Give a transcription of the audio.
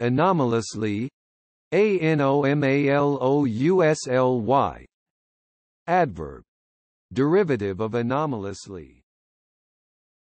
Anomalously A-N-O-M-A-L-O-U-S-L-Y Adverb. Derivative of anomalously